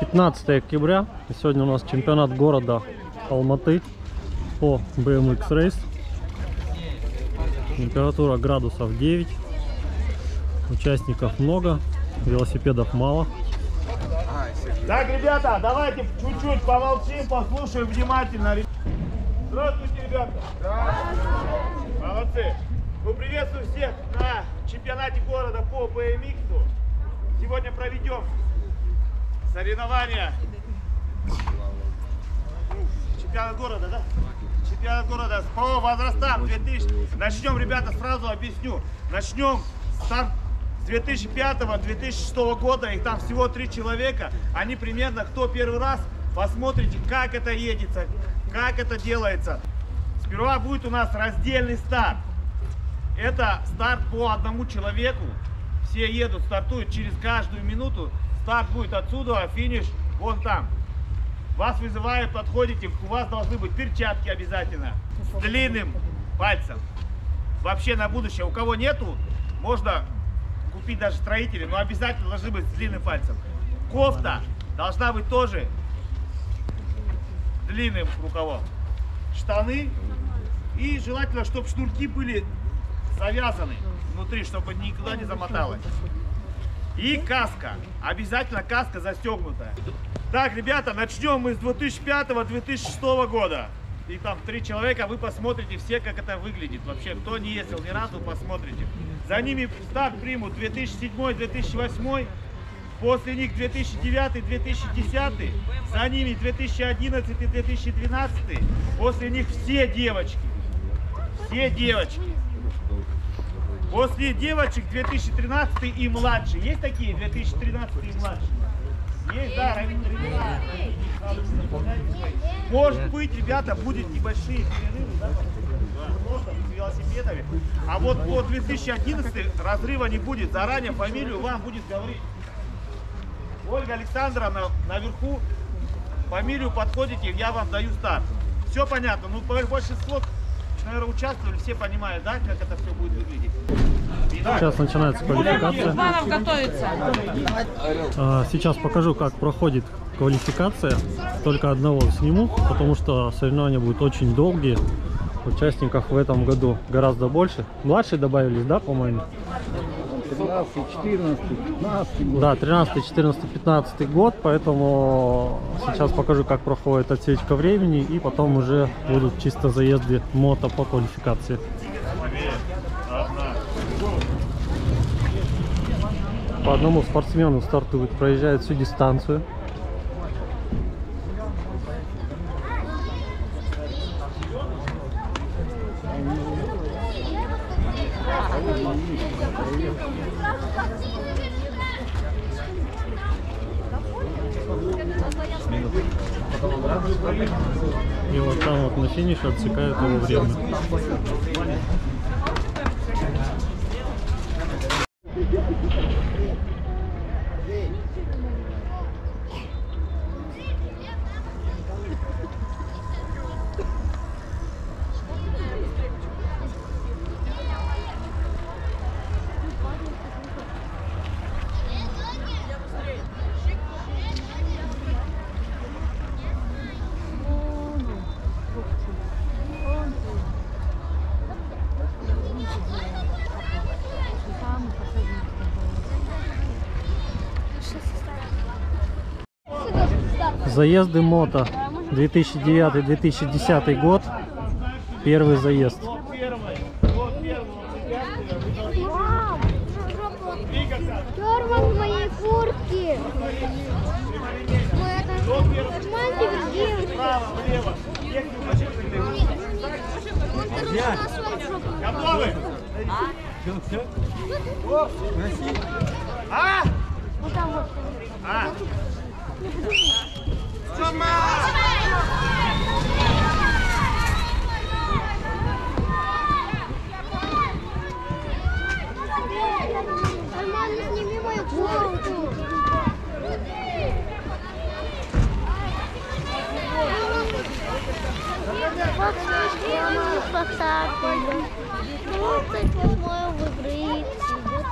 15 октября. И сегодня у нас чемпионат города Алматы по BMX Race. Температура градусов 9. Участников много, велосипедов мало. Так, ребята, давайте чуть-чуть помолчим, послушаем внимательно. Здравствуйте, ребята. Молодцы. Ну, приветствую всех на чемпионате города по BMX. Сегодня проведем соревнования. Чемпионат города, да? Чемпионат города по возрастам 2000. Начнем, ребята, сразу объясню. Начнем старт с 2005-2006 года. Их там всего три человека. Они примерно, кто первый раз, посмотрите, как это едется, как это делается. Сперва будет у нас раздельный старт. Это старт по одному человеку. Все едут, стартуют через каждую минуту. Старт будет отсюда, а финиш вон там. Вас вызывают, подходите, у вас должны быть перчатки обязательно с длинным пальцем. Вообще на будущее, у кого нету, можно купить даже строители, но обязательно должны быть с длинным пальцем. Кофта должна быть тоже длинным рукавом. Штаны и желательно, чтобы шнурки были завязаны внутри, чтобы никуда не замоталось. И каска. Обязательно каска застегнутая. Так, ребята, начнем мы с 2005-2006 года. И там три человека, вы посмотрите все, как это выглядит. Вообще, кто не ездил ни разу, посмотрите. За ними старт примут 2007-2008, после них 2009-2010, за ними 2011-2012, после них все девочки. Все девочки. После девочек 2013 и младше. Есть такие 2013 и младше? Есть, да, Равина. Может быть, ребята, будет небольшие перерывы, да, с велосипедами. А вот по 2011 разрыва не будет. Заранее фамилию вам будет говорить. Ольга Александровна наверху. Фамилию подходите, я вам даю старт. Все понятно. Ну, большинство, наверное, участвовали, все понимают, да, как это все будет выглядеть. Сейчас начинается квалификация. А, Сейчас покажу, как проходит квалификация. Только одного сниму, потому что соревнования будут очень долгие. Участников в этом году гораздо больше. Младшие добавились, да, по-моему? 13, 14, 15 год. Да, 13, 14, 15 год, поэтому сейчас покажу, как проходит отсечка времени, и потом уже будут чисто заезды мото по квалификации. По одному спортсмену стартует, проезжает всю дистанцию. И вот там вот на финише отсекают его время. Заезды мото 2009-2010 год. Первый заезд. так. Вот восьмое в игре идет.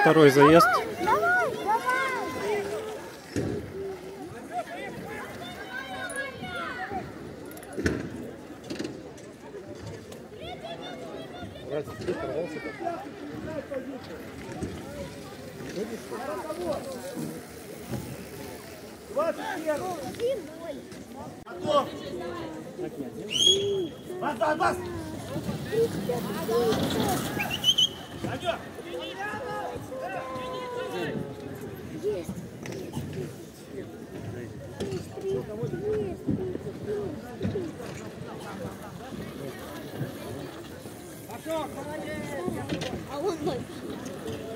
Второй заезд.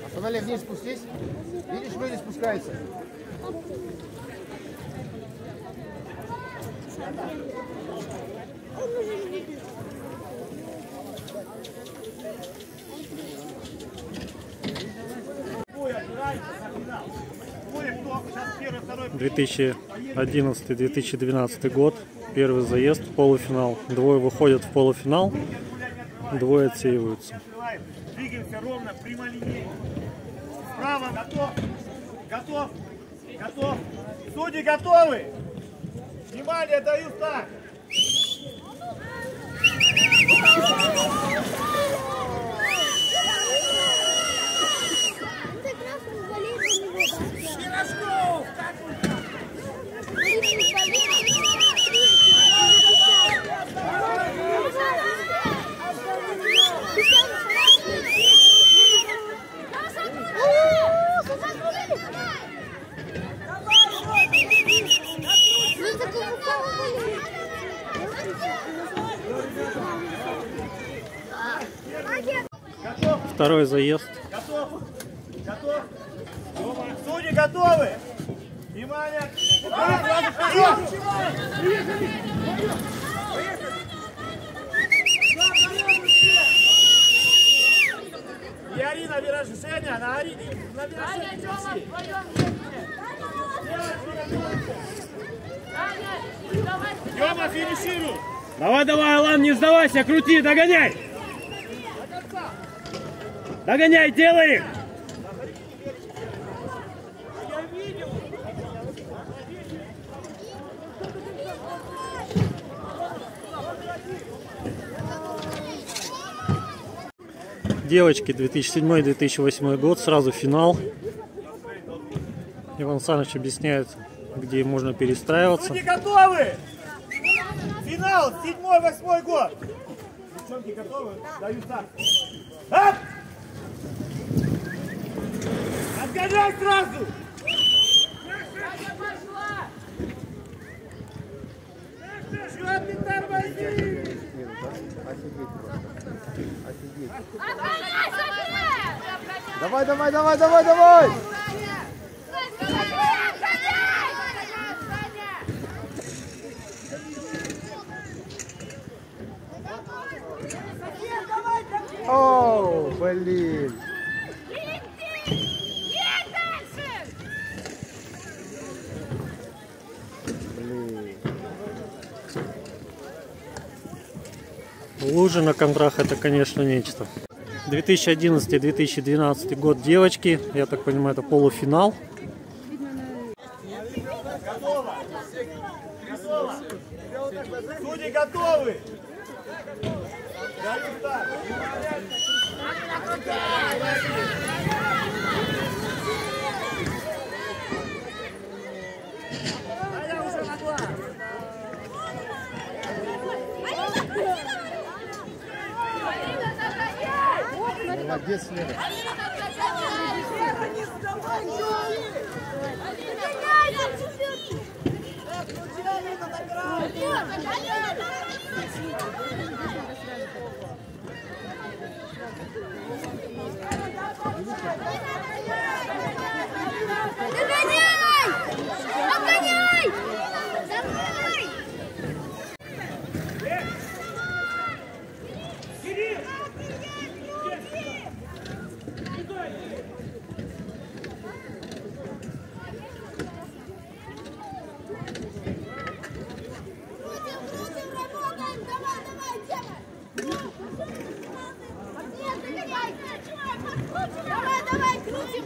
Останови, вниз спустись. Видишь, люди спускаются. Ой, кто сейчас первый, второй. 2011-2012 год. Первый заезд в полуфинал. Двое выходят в полуфинал, двое отсеиваются. Двигаемся ровно, прямолинейно. Справа, готов. Готов. Готов. Судьи готовы. Внимание, даю старт. Ты красный болеет за него. Пирожков! Ну, так он болеет. Готов. Второй заезд. Готов. Готов. Судьи готовы. Внимание. И Арина вираж Женя, на Арине, на вираже кричи. Тёма, финишируй. Давай, давай, Алан, не сдавайся, крути, догоняй! Догоняй, делай их! Девочки, 2007-2008 год, сразу финал. Иван Саныч объясняет, где можно перестраиваться. Судьи готовы? Финал, седьмой, восьмой год. Девчонки готовы? Даю старт. Отгоняй сразу! Чё ты тормозишь? Давай, давай, давай, давай, давай! О, блин! Блин. Лужи на коврах это, конечно, нечто. 2011-2012 год девочки. Я так понимаю, это полуфинал. Судьи готовы? Даю старт. Молодец, Лера. Догоняй! Догоняй! Давай! Крутим, крутим, работаем! Давай, давай, Тема! Нет, догоняй! Давай, давай, крутим!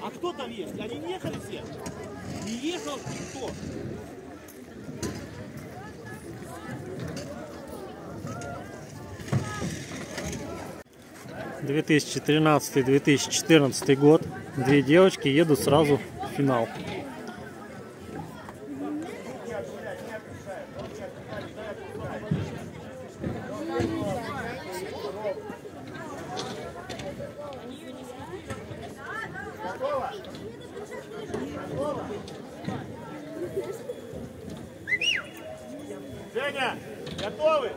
А кто там есть? Они не ехали все? Не ехал кто? 2013-2014 год. Две девочки едут сразу в финал. Женя, готовы?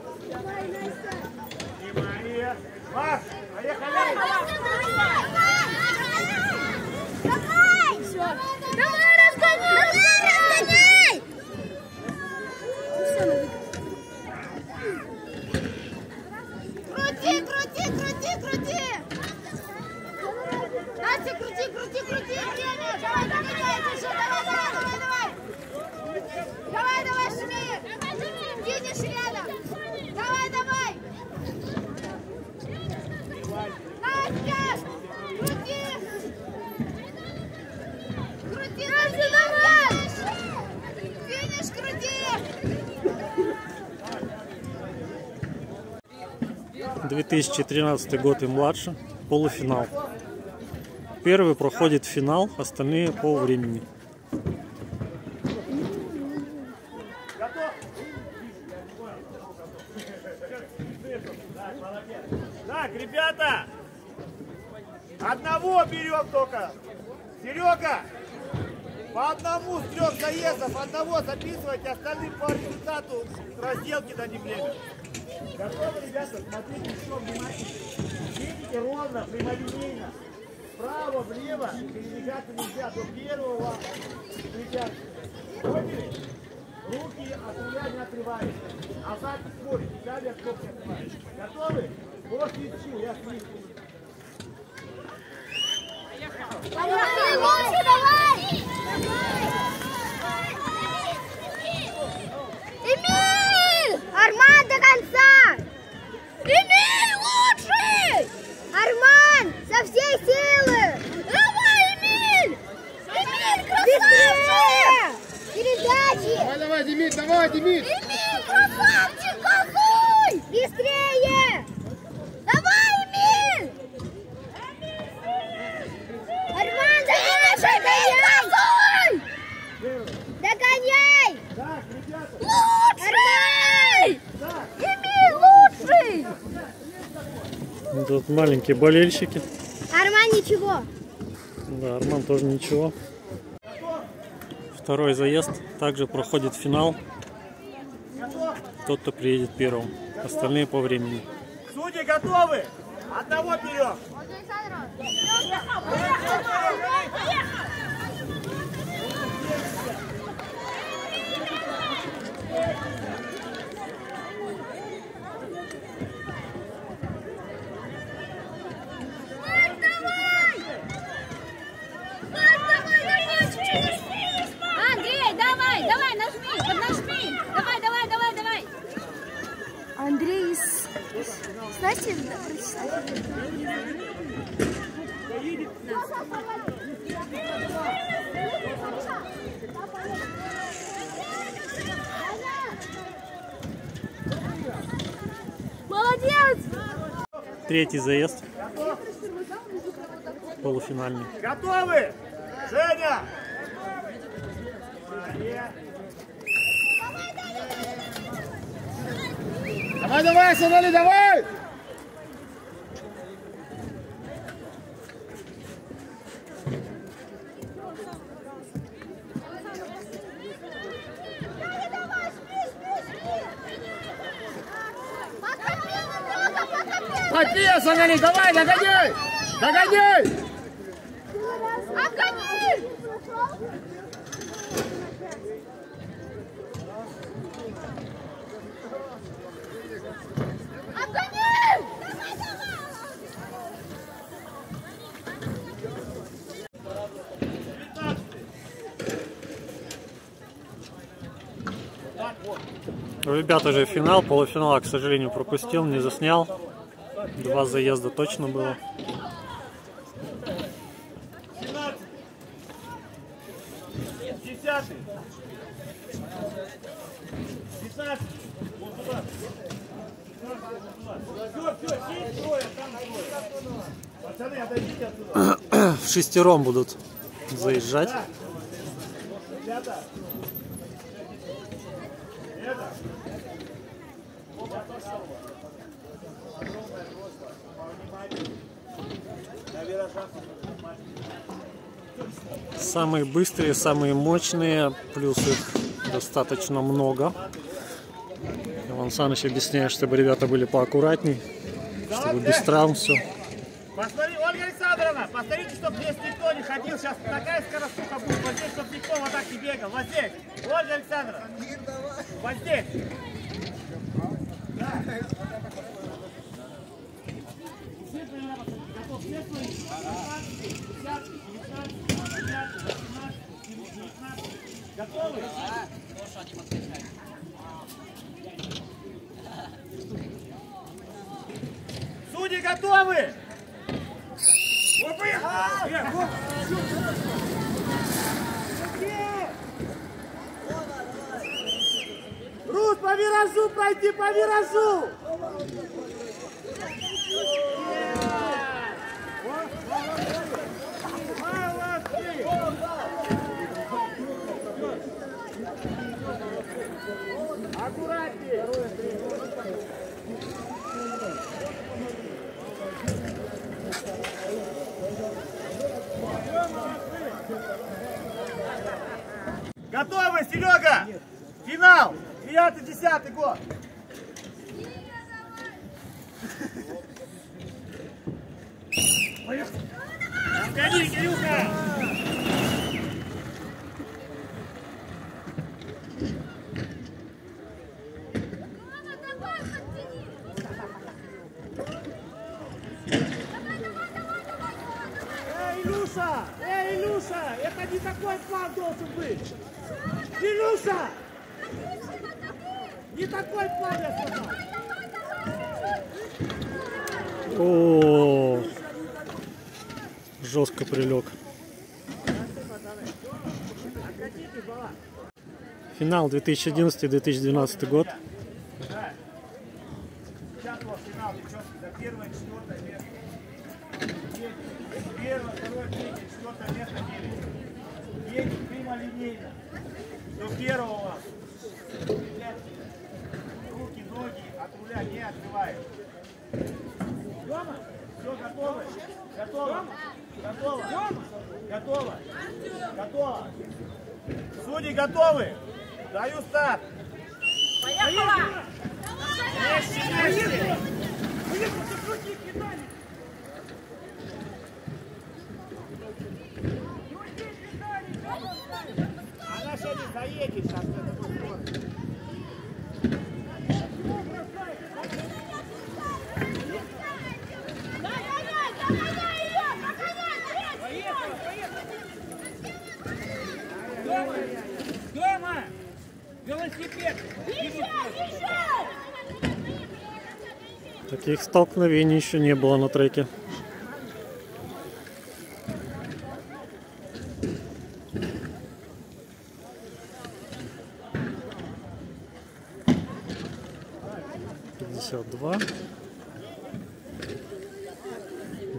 Внимание! Марш! Поехали! Давай! Все. Давай, разгоняй! Давай, разгоняй! Крути, крути, крути, крути! Настя, крути, крути, крути! Время! Давай, догоняй, бежи! Давай, давай, давай, давай! Давай, давай, шли! Финиш рядом! Давай, давай! Настя! Крути! Крути, Настя, давай! Финиш, крути! 2013 год и младше. Полуфинал. Первый проходит финал, остальные по времени. Так, ребята! Одного берем только! Серега! По одному с трех заездов, одного записывайте, остальным по результату разделки дадим время. Готовы, ребята? Смотрите все внимательно. Ровно, прямолинейно. Вправо, влево, передвигаться нельзя. До первого препятствия. Поняли? Руки от руля не отрываете. А сзади смотрите, сзади от кнопки отрываете. Готовы? Вот свечу, я свечу. Давай, лучше, давай! Эмиль! Арман до конца! Эмиль лучший! Арман, со всей силы! Давай, Эмиль! Эмиль, красавчик! Передачи! Давай, давай, Демид, давай, Демид! Эмиль, красавчик какой! Быстрее! Давай, Эмиль! Арман, догоняй! Догоняй! Так, ребята, Лучший! Эмиль лучший! Тут маленькие болельщики. Арман ничего. Да, Арман тоже ничего. Второй заезд. Также проходит финал. Тот, кто приедет первым. Остальные по времени. судьи готовы? Одного берем. Андрей, давай, давай, нажми, поднажми. Давай, давай, давай, давай. Андрей из... Знаете, Молодец! Третий заезд. Полуфинальный. Готовы? Женя! Давай, давай, Санали, давай! Потри, Санали, давай, догоняй! Догоняй! Обгони! Обгони! У ребят уже финал. Полуфинала, к сожалению, пропустил, не заснял. Два заезда точно было. 17. Десятый. 15. Вот туда. Все, все, сидь трое, там трое. Пацаны, отойдите отсюда. В шестером будут заезжать. Ребята. Это. На виражах. Самые быстрые, самые мощные, плюс их достаточно много. Иван Саныч объясняет, чтобы ребята были поаккуратней, чтобы без травм все. Посмотри, Ольга Александровна, посмотрите, чтобы здесь никто не ходил. Сейчас такая скоростуха будет. Вот здесь, чтобы никто вот так не бегал. Вот здесь. Ольга Александровна. Вот здесь. Все примерно готов. Все свои. 15, 10, 19, 20, 18, 19. Готовы? Судьи готовы? Вот. Рус, по виражу пройти, по виражу! Молодцы! Аккуратнее! Готовы, Серега? Финал! 9-10 год! Поехали! Гони, Кирюха! Мама, давай, подтяни! Эй, Илюша! Эй, Илюша! Это не такой план должен быть! Илюша! Не такой план, я сказал! О, жестко прилег. Финал 2011-2012 год. Сейчас вот финал, девчонки, за первое, четвертое место. Едем. Первое, второе, третье, четвертое место делим. Едем прямолинейно. До первого Руки, ноги от руля не открываем. Дома? Все готовы? Готово? Готово? Готово? Готово? Судьи готовы? Даю старт. Поехала! Вместе, вместе. Она сейчас не заедет сейчас на такой скорости. Догоняй, догоняй ее! Догоняй! Дома! Велосипед! Еще! Еще! Таких столкновений еще не было на треке. Пятьдесят два.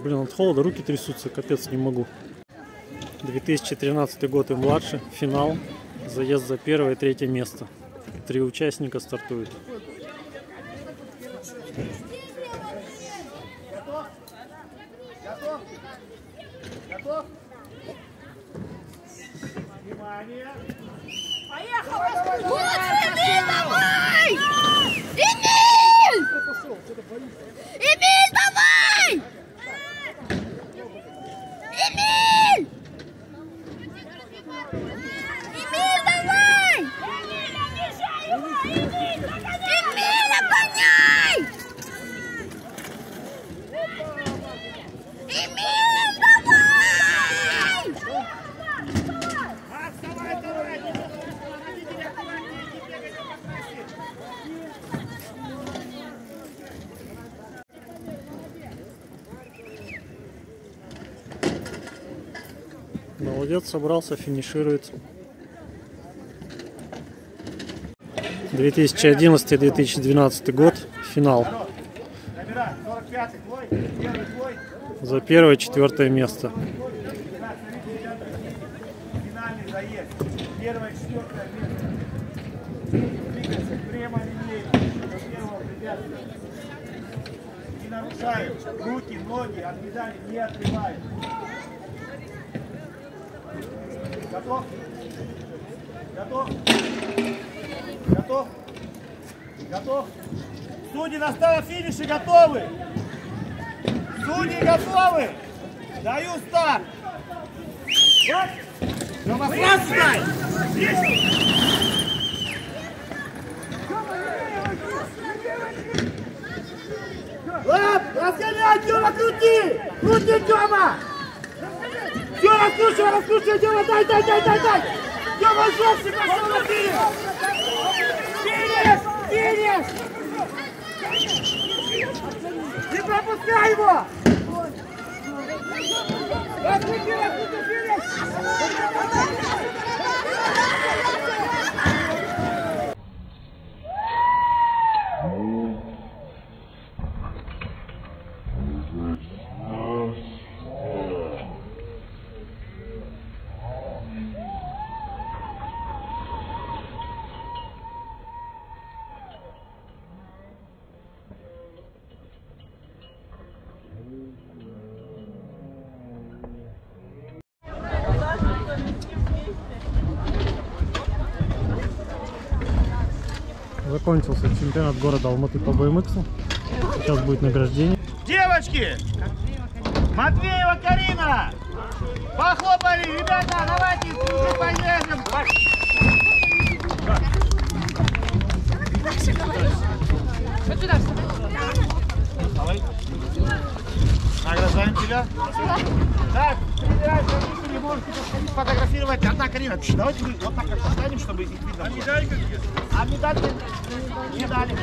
Блин, от холода руки трясутся, капец не могу. 2013 год и младше, финал, заезд за первое и третье место. Три участника стартуют. Внимание! Вот, Эмиль, давай! Эмиль! Эмиль, давай! Эмиль! Эмиль, давай! Эмиль, обгоняй! Эмиль, давай! Макс, давай, давай! Водитель аккуратнее, не бегайте по трассе! Молодец, собрался, финиширует. 2011-2012 год, финал. Набирай, 45 твой, первый твой. За первое четвертое место. Руки, ноги от медали не отрываем. Готов? Готов? Готов? Готов? Судьи на старом финише готовы? Судьи готовы? Даю старт. Вот. Стай. Лап, разгоняй, Тёма, крути! Крути, Тёма! Тёма, раскручивай, раскручивай, Тёма, дай, дай, дай, дай, дай! Тёма, жестче пошел на финиш! Финиш! Финиш! Не пропускай его! Раскрути, раскрути, финиш! Закончился чемпионат города Алматы по BMX. Сейчас будет награждение. Девочки! Матвеева Карина! Похлопали, ребята, давайте уже поедем! Награждаем тебя. Так, перебирай, не можете фотографировать. Одна Карина, давайте мы вот так поставим, чтобы их видно. А медалька где? А медалька не дали.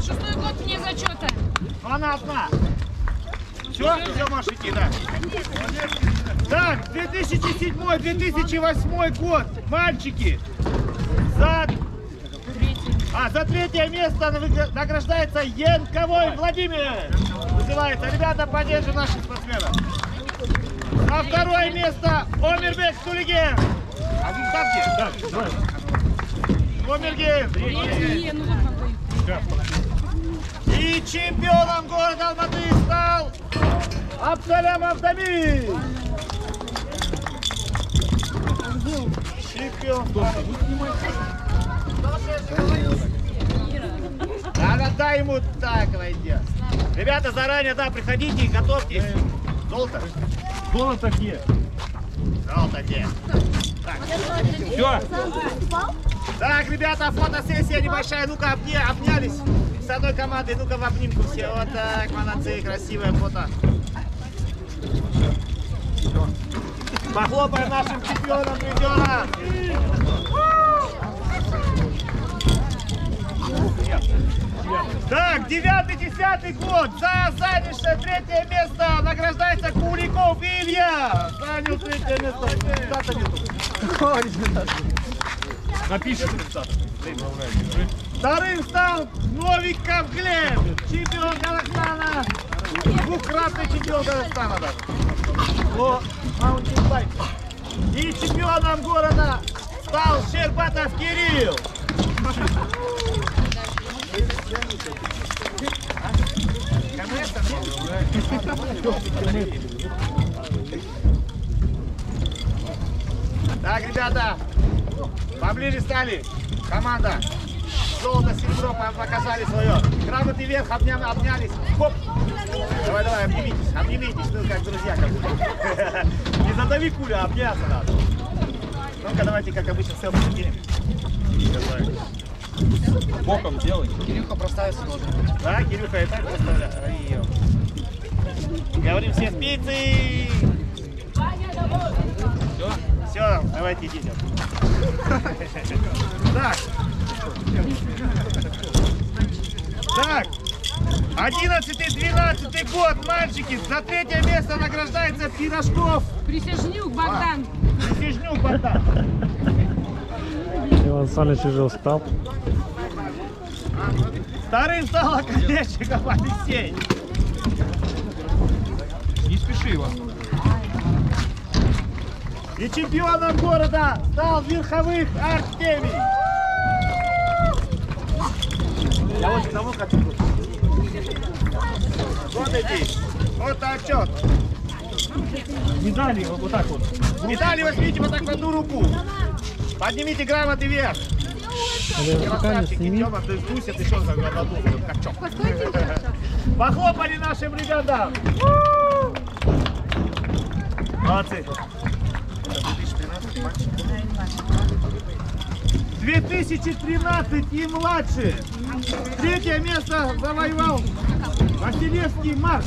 Шестой год вне зачета. Но она. Все, все, можешь идти, да. Так, 2007-2008 год, мальчики. За... А, за третье место награ- награждается Янковой Владимир. Называется. Ребята, поддержим наших спортсменов. За второе место Омербек Сулиген. А вы там где? Да, Не, ну. И чемпионом города Алматы стал Абсалям Авдамир. Чемпион. Надо дай ему так войдет. Ребята, заранее, да, приходите и готовьтесь. Золото. Золото где? Золото где? Так. Все. Так, ребята, фотосессия небольшая. Ну-ка, обня- обнялись с одной командой. Ну-ка, в обнимку все. Вот так, молодцы, красивое фото. Похлопаем нашим чемпионам, придерам. Так, девятый, десятый год. За занявшее третье место награждается Куликов Илья. Занял третье место. Результата нету. Результат. Вторым стал Новиков Глеб, чемпион Казахстана, двукратный чемпион Казахстана. По маунтинбайку. И чемпионом города стал Щербатов Кирилл. Так, ребята, поближе стали. Команда. Золото, серебро по- показали свое. Грамоты вверх, обня- обнялись. Хоп. Давай, давай, обнимитесь, обнимитесь, ну как друзья. Как будто. Не задави кулю, а обняться надо. Ну-ка, давайте, как обычно, селфи закинем. Боком делай. Кирюха проставится должен. Да, Кирюха и так проставляет. Говорим все спицы. Все? Давайте идите. Так. Так. 11-12 год, мальчики. За третье место награждается Пирожков. Присяжнюк, Богдан. Снежнюк Богдан. Иван Саныч уже устал. Вторым стал Колечников Алексей. Не спеши, Иван. И чемпионом города стал верховых Артемий. Я вот тому хочу. Вот эти. Вот отчет. Медали вот так вот. Медали возьмите вот так в одну руку. Поднимите грамоты вверх. Тёма, ты сдусит еще качок. Похлопали нашим ребятам. Молодцы. 2013 и младше. Третье место завоевал Василевский Марк.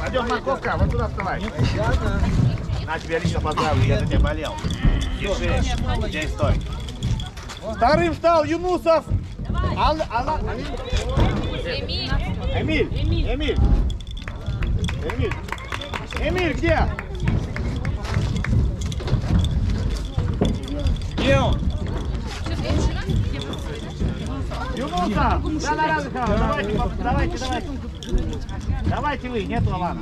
Пойдем, морковка, вот туда вставай. На тебя лично поздравлю, я за тебя болел. Держи, здесь стой. Вторым стал Юнусов. Ал, Алла- Эмиль. Эмиль. Эмиль. Эмиль. Эмиль, где? Где он? Разыхова, давайте, давайте, давайте. Давайте вы, нету Алана.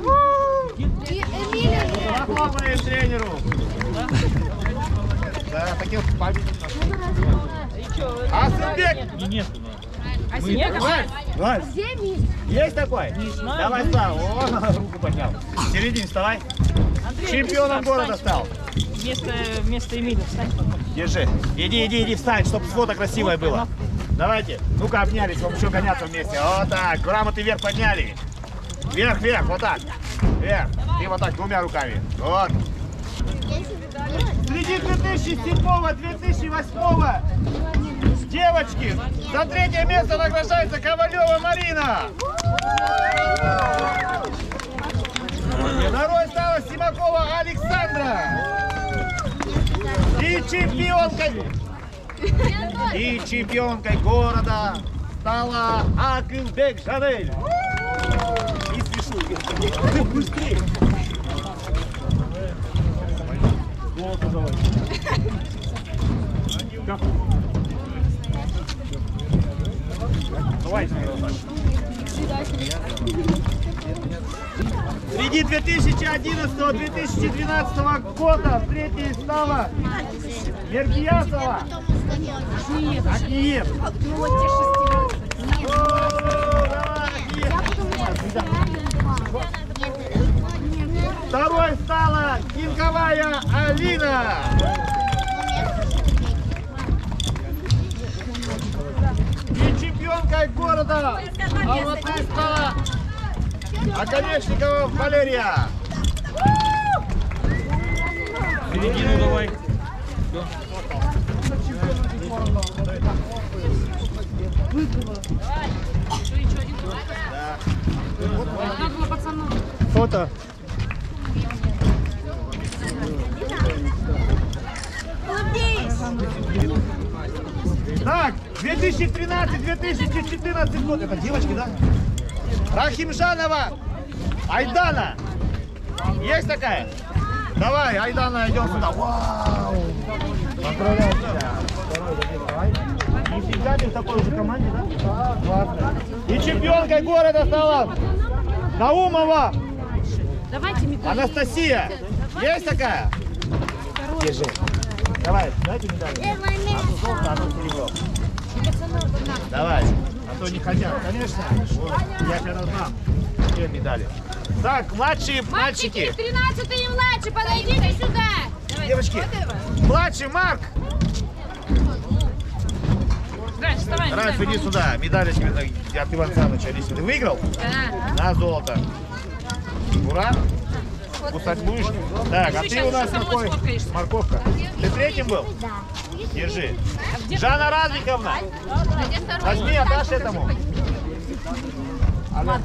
Похлопаем тренеру. Да, таких победит. Асылбек! Вась, Вась, есть такой? Давай, Слава, о, руку поднял. В середине вставай. Чемпионом города стал. Вместо, вместо Эмиля встань. Держи. Иди, иди, иди, встань, чтобы фото красивое было. Давайте. Ну-ка, обнялись, вам еще гоняться вместе. Вот так. Грамоты вверх подняли. Вверх, вверх, вот так. Вверх. И вот так, двумя руками. Вот. Среди 2007-2008 девочки за третье место награждается Ковалева Марина. Второй стала Симакова Александра. И чемпионкой, и чемпионкой города стала Акылбек Жанель. И спешу. Быстрее. Золото давай. Как? Давай, Среди 2011-2012 года третьей стала давай, Акиев. Второй стала Кинковая Алина. И чемпионкой города Алматы стала Оконечникова Валерия. Середину давай. Пацанам. Фото. Так, 2013-2014 год. Это девочки, да? Рахимжанова Айдана. Есть такая? Давай, Айдана, идем сюда. Вау! Поздравляю тебя. Нифига ты в такой же команде, да? Классно. И чемпионкой города стала Наумова Давайте медаль. Анастасия. Есть такая? Держи. Давай, дайте медаль. Одну золото, одну серебро. Давай. А то не хотят. Конечно. Вот. Я тебя раздам. Две медали. Так, младшие Мальчики, мальчики. 13 и младше, подойдите сюда. Девочки. Младший Марк. Раньше, вставай. Ральф, иди сюда. Медали тебе от Ивана Саныча. Ты выиграл? Да. На золото. Ура! Кусать будешь? Так, а ты у нас какой? сфоткаешься. Морковка. Ты третьим был? Да. Держи. Жанна Разниковна, возьми, отдашь этому. Алло.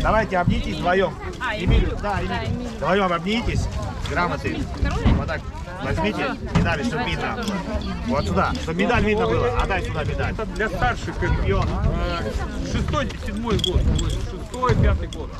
Давайте обнитесь вдвоем. А, Эмиль, да, Эмиль. Вдвоем обнитесь. грамоты. Вот так. Возьмите медали, чтобы видно. Вот сюда, чтобы медаль видно было. Отдай сюда медаль. Это для старших Чемпион. шестой, седьмой год. Шестой, пятый год.